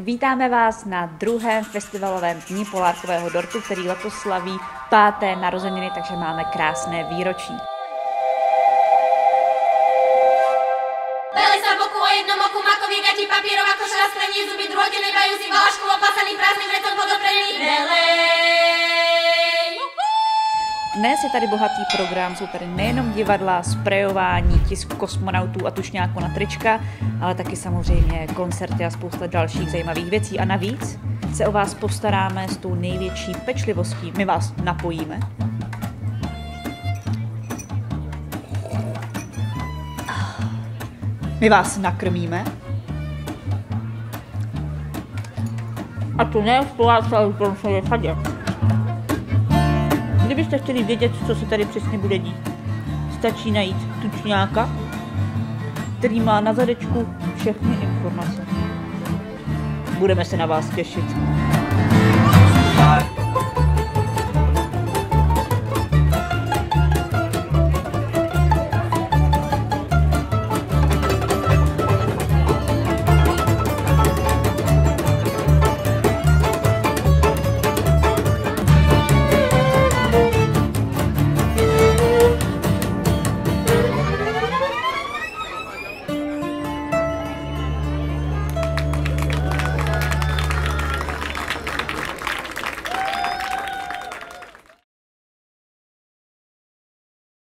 vítáme vás na druhém festivalovém dní Polárkového dortu, který letos slaví páté narozeniny, takže máme krásné výročí. Beleza boku o jednom oku, makový gati, papierová košela, stranie zuby, valašku, opasaný podoprený. Dnes je tady bohatý program, jsou tady nejenom divadla, sprejování, tisk kosmonautů a tušňáku na trička, ale taky samozřejmě koncerty a spousta dalších zajímavých věcí. A navíc se o vás postaráme s tou největší pečlivostí. My vás napojíme, My vás nakrmíme. A to ne v Poláce, ale v Bronxově fadě. Kdybyste chtěli vědět, co se tady přesně bude dít, stačí najít tučňáka, který má na zadečku všechny informace. Budeme se na vás těšit.